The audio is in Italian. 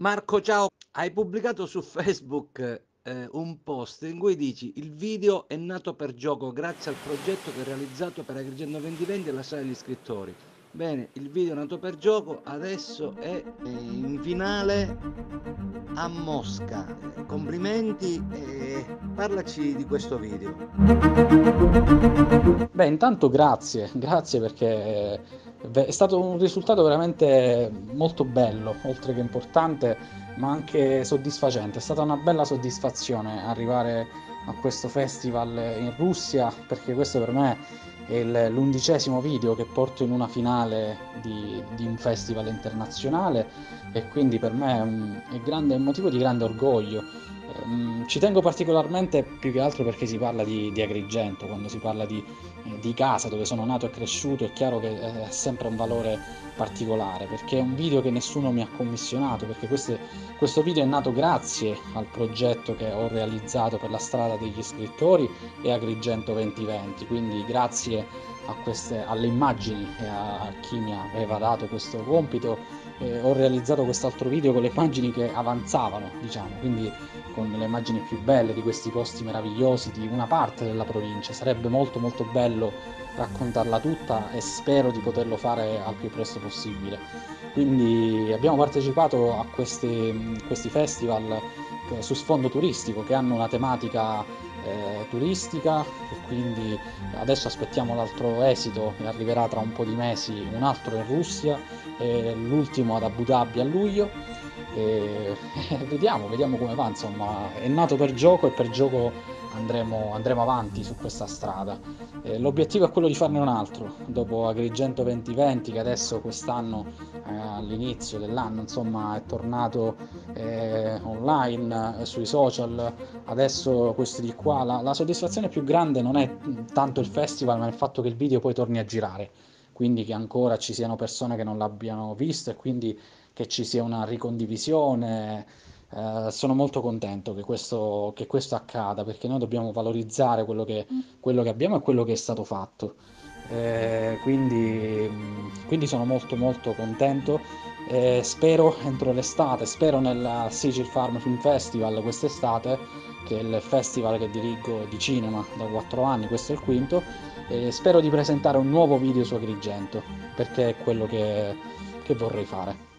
Marco, ciao, hai pubblicato su Facebook eh, un post in cui dici il video è nato per gioco grazie al progetto che ho realizzato per Agrigento 2020 e la sala degli scrittori. Bene, il video è nato per gioco, adesso è in finale a Mosca. Complimenti e parlaci di questo video. Beh, intanto grazie, grazie perché è stato un risultato veramente molto bello, oltre che importante, ma anche soddisfacente. È stata una bella soddisfazione arrivare a questo festival in Russia, perché questo per me l'undicesimo video che porto in una finale di, di un festival internazionale e quindi per me è un, è grande, è un motivo di grande orgoglio. Um, ci tengo particolarmente più che altro perché si parla di, di Agrigento, quando si parla di, eh, di, casa dove sono nato e cresciuto è chiaro che è sempre un valore particolare perché è un video che nessuno mi ha commissionato perché queste, questo video è nato grazie al progetto che ho realizzato per la strada degli scrittori e Agrigento 2020 quindi grazie queste, alle immagini e a chi mi aveva dato questo compito eh, ho realizzato quest'altro video con le immagini che avanzavano diciamo quindi con le immagini più belle di questi posti meravigliosi di una parte della provincia. Sarebbe molto molto bello raccontarla tutta e spero di poterlo fare al più presto possibile. Quindi abbiamo partecipato a questi, questi festival eh, su sfondo turistico che hanno una tematica eh, turistica e quindi adesso aspettiamo l'altro esito e arriverà tra un po' di mesi un altro in Russia e l'ultimo ad Abu Dhabi a luglio e vediamo, vediamo come va, insomma, è nato per gioco e per gioco andremo, andremo avanti su questa strada. Eh, l'obiettivo è quello di farne un altro, dopo Agrigento 2020 che adesso quest'anno eh, all'inizio dell'anno insomma è tornato eh, online, eh, sui social, adesso questo di qua, la, la soddisfazione più grande non è tanto il festival ma il fatto che il video poi torni a girare quindi che ancora ci siano persone che non l'abbiano visto e quindi che ci sia una ricondivisione. Eh, sono molto contento che questo, che questo, accada perché noi dobbiamo valorizzare quello che, quello che abbiamo e quello che è stato fatto. Eh, quindi, quindi, sono molto molto contento. Eh, spero entro l'estate, spero nel Sigil Farm Film Festival quest'estate, che è il festival che dirigo di cinema da quattro anni, questo è il quinto, e spero di presentare un nuovo video su Agrigento perché è quello che, che vorrei fare.